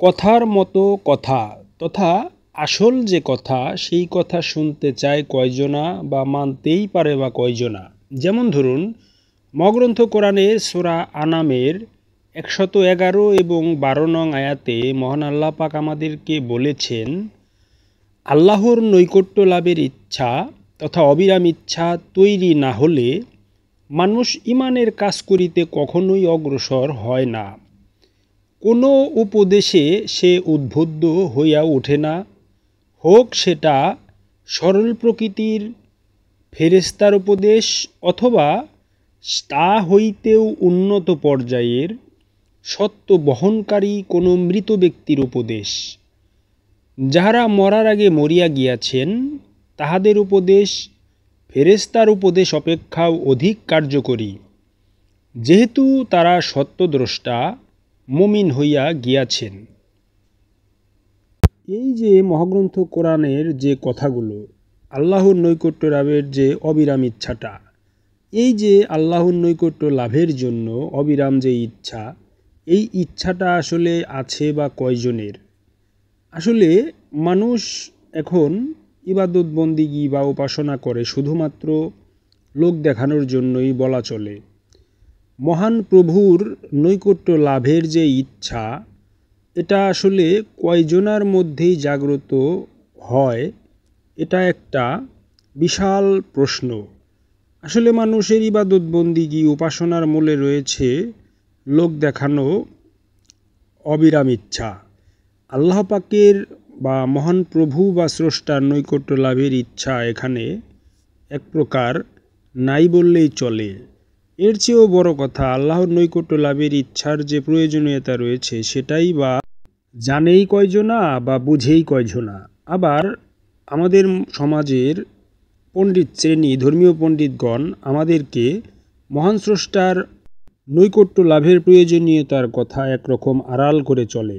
কথার মতো কথা তথা আসল যে কথা, সেই কথা শুনতে চায় কয়জনা বা মানতেই পারে বা কয়জনা। যেমন ধরুন মগ্রন্থ কোরআনের সোরা আনামের একশত এগারো এবং বারো নং আয়াতে মহান আল্লাহ পাক আমাদেরকে বলেছেন, আল্লাহর নৈকট্য লাভের ইচ্ছা তথা অবিরাম ইচ্ছা তৈরি না হলে মানুষ ইমানের কাজ করিতে কখনোই অগ্রসর হয় না। কোনো উপদেশে সে উদ্বুদ্ধ হইয়া ওঠে না। হোক সেটা সরল প্রকৃতির ফেরেস্তার উপদেশ অথবা তা হইতেও উন্নত পর্যায়ের সত্য বহনকারী কোনো মৃত ব্যক্তির উপদেশ। যাহারা মরার আগে মরিয়া গিয়াছেন, তাহাদের উপদেশ ফেরেস্তার উপদেশ অপেক্ষাও অধিক কার্যকরী। যেহেতু তারা সত্যদ্রষ্টা মমিন হইয়া গিয়াছেন। এই যে মহাগ্রন্থ কোরআনের যে কথাগুলো, আল্লাহর নৈকট্য লাভের যে অবিরাম ইচ্ছাটা, এই যে আল্লাহর নৈকট্য লাভের জন্য অবিরাম যে ইচ্ছা, এই ইচ্ছাটা আসলে আছে বা কয়জনের? আসলে মানুষ এখন ইবাদত বন্দিগি বা উপাসনা করে শুধুমাত্র লোক দেখানোর জন্যই বলা চলে। মহান প্রভুর নৈকট্য লাভের যে ইচ্ছা, এটা আসলে কয়জনার মধ্যেই জাগ্রত হয়, এটা একটা বিশাল প্রশ্ন। আসলে মানুষের ইবাদত বন্দিগি উপাসনার মূলে রয়েছে লোক দেখানো অবিরাম ইচ্ছা। আল্লাহ পাকের বা মহান প্রভু বা স্রষ্টার নৈকট্য লাভের ইচ্ছা এখানে এক প্রকার নাই বললেই চলে। এর চেয়েও বড় কথা, আল্লাহর নৈকট্য লাভের ইচ্ছার যে প্রয়োজনীয়তা রয়েছে সেটাই বা জানেই কয়জনা বা বুঝেই কয়জনা। আবার আমাদের সমাজের পণ্ডিত শ্রেণি, ধর্মীয় পণ্ডিতগণ আমাদেরকে মহান স্রষ্টার নৈকট্য লাভের প্রয়োজনীয়তার কথা একরকম আড়াল করে চলে।